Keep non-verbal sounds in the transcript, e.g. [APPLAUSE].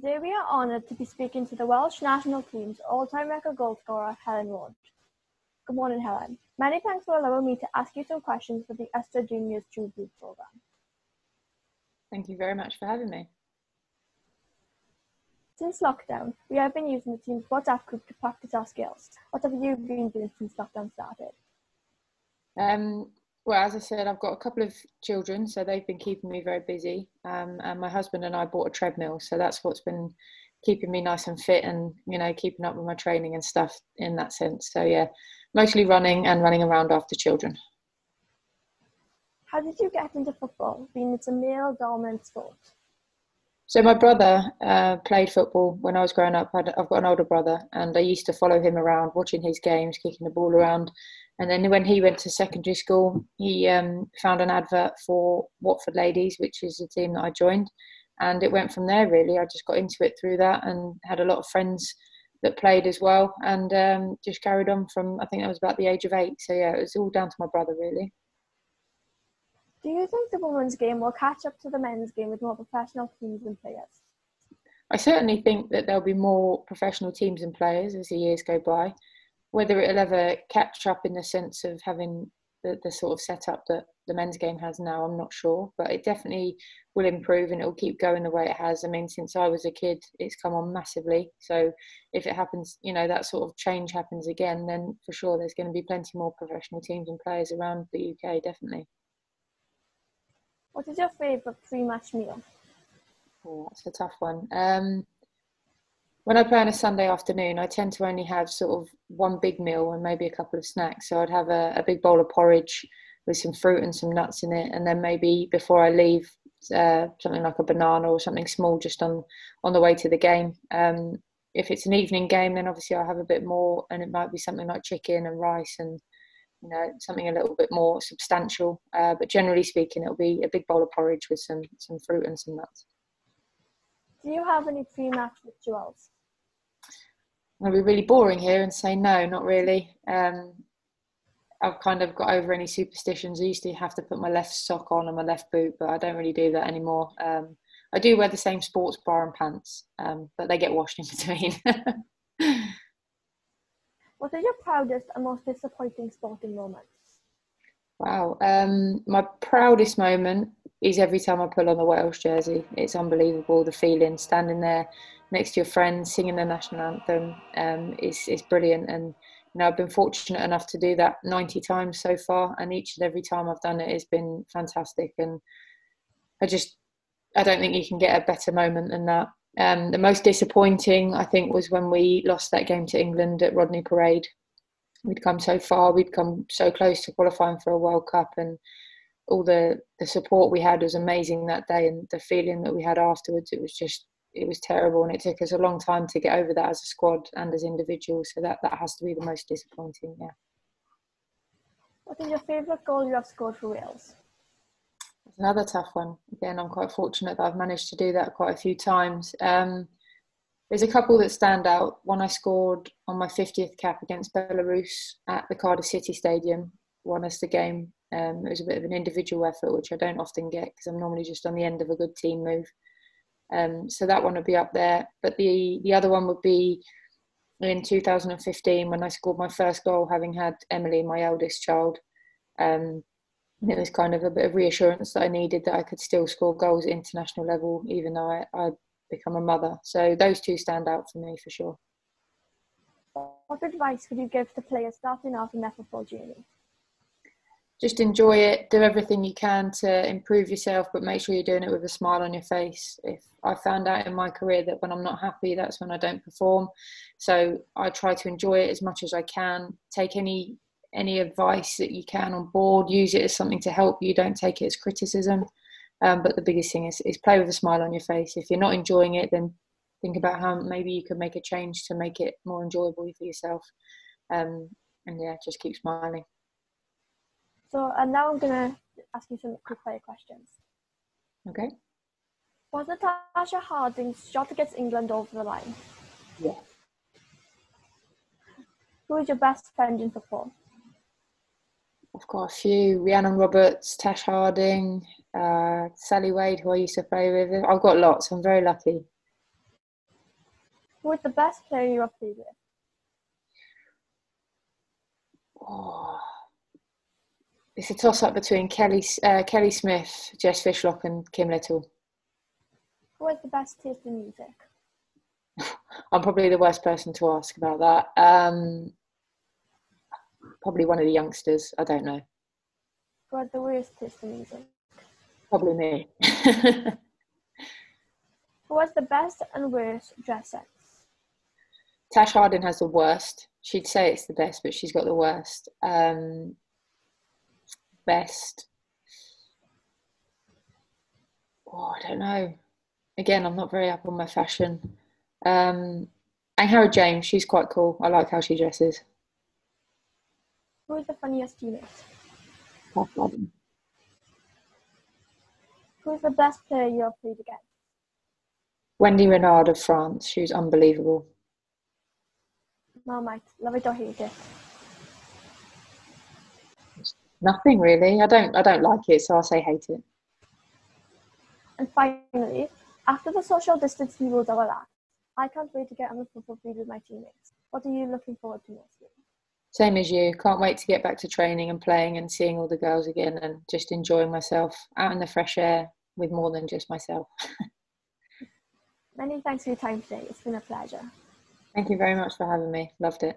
Today we are honoured to be speaking to the Welsh national team's all-time record goalscorer, Helen Ward. Good morning, Helen. Many thanks for allowing me to ask you some questions for the Ystrad Juniors True Blue programme. Thank you very much for having me. Since lockdown, we have been using the team's WhatsApp group to practice our skills. What have you been doing since lockdown started? Um, well, as I said, I've got a couple of children, so they've been keeping me very busy. Um, and my husband and I bought a treadmill, so that's what's been keeping me nice and fit and you know keeping up with my training and stuff in that sense. So yeah, mostly running and running around after children. How did you get into football, being it's a male-dominant sport? So my brother uh, played football when I was growing up. I've got an older brother, and I used to follow him around, watching his games, kicking the ball around. And then when he went to secondary school, he um, found an advert for Watford Ladies, which is the team that I joined, and it went from there. Really, I just got into it through that, and had a lot of friends that played as well, and um, just carried on from. I think I was about the age of eight. So yeah, it was all down to my brother, really. Do you think the women's game will catch up to the men's game with more professional teams and players? I certainly think that there'll be more professional teams and players as the years go by. Whether it'll ever catch up in the sense of having the, the sort of setup that the men's game has now, I'm not sure. But it definitely will improve and it'll keep going the way it has. I mean, since I was a kid, it's come on massively. So if it happens, you know, that sort of change happens again, then for sure there's going to be plenty more professional teams and players around the UK, definitely. What is your favourite pre-match meal? Oh, that's a tough one. Um, when I play on a Sunday afternoon, I tend to only have sort of one big meal and maybe a couple of snacks. So I'd have a, a big bowl of porridge with some fruit and some nuts in it, and then maybe before I leave, uh, something like a banana or something small just on on the way to the game. Um, if it's an evening game, then obviously I'll have a bit more, and it might be something like chicken and rice and you know something a little bit more substantial. Uh, but generally speaking, it'll be a big bowl of porridge with some some fruit and some nuts. Do you have any pre-match rituals? I'm gonna be really boring here and say no, not really. Um, I've kind of got over any superstitions. I used to have to put my left sock on and my left boot, but I don't really do that anymore. Um, I do wear the same sports bra and pants, um, but they get washed in [LAUGHS] between. what is your proudest and most disappointing sporting moment? Wow. Um, my proudest moment is every time I pull on the Wales jersey. It's unbelievable. The feeling standing there next to your friends, singing the national anthem um, is, brilliant. And you know, I've been fortunate enough to do that 90 times so far, and each and every time I've done it has been fantastic. And I just, I don't think you can get a better moment than that. Um, the most disappointing, I think, was when we lost that game to England at Rodney Parade. We'd come so far, we'd come so close to qualifying for a World Cup, and all the the support we had was amazing that day, and the feeling that we had afterwards, it was just it was terrible, and it took us a long time to get over that as a squad and as individuals. So that that has to be the most disappointing. Yeah. What is your favourite goal you have scored for Wales? That's another tough one. Again, I'm quite fortunate that I've managed to do that quite a few times. Um, there's a couple that stand out. One I scored on my 50th cap against Belarus at the Cardiff City Stadium, won us the game. Um, it was a bit of an individual effort, which I don't often get because I'm normally just on the end of a good team move. Um, so that one would be up there. But the the other one would be in 2015 when I scored my first goal, having had Emily, my eldest child. Um, it was kind of a bit of reassurance that I needed that I could still score goals at international level, even though I, I'd become a mother. So those two stand out for me for sure. What advice would you give to players starting off in their football journey? just enjoy it do everything you can to improve yourself but make sure you're doing it with a smile on your face if i found out in my career that when i'm not happy that's when i don't perform so i try to enjoy it as much as i can take any any advice that you can on board use it as something to help you don't take it as criticism um, but the biggest thing is, is play with a smile on your face if you're not enjoying it then think about how maybe you could make a change to make it more enjoyable for yourself um, and yeah just keep smiling so and now I'm gonna ask you some quick fire questions. Okay. Was Natasha Harding's shot against England over the line? Yeah. Who is your best friend in football? I've got a few. Rhiannon Roberts, Tash Harding, uh, Sally Wade, who I used to play with. I've got lots. I'm very lucky. Who is the best player you have played with? Oh, it's a toss up between Kelly uh, Kelly Smith, Jess Fishlock, and Kim Little. Who has the best taste in music? [LAUGHS] I'm probably the worst person to ask about that. Um, probably one of the youngsters. I don't know. Who has the worst taste in music? Probably me. [LAUGHS] Who has the best and worst dress sense? Tash Harding has the worst. She'd say it's the best, but she's got the worst. Um, best? Oh, I don't know. Again, I'm not very up on my fashion. Um, Angharad James, she's quite cool. I like how she dresses. Who is the funniest teammate? Who is the best player you have played against? Wendie Renard of France. She was unbelievable. Marmite, love it or hate it? Nothing really. I don't. I don't like it, so I'll say hate it. And finally, after the social distancing rules are relaxed, I can't wait to get on the football field with my teammates. What are you looking forward to mostly? Same as you. Can't wait to get back to training and playing and seeing all the girls again and just enjoying myself out in the fresh air with more than just myself. Many thanks for your time today. It's been a pleasure. Thank you very much for having me. Loved it.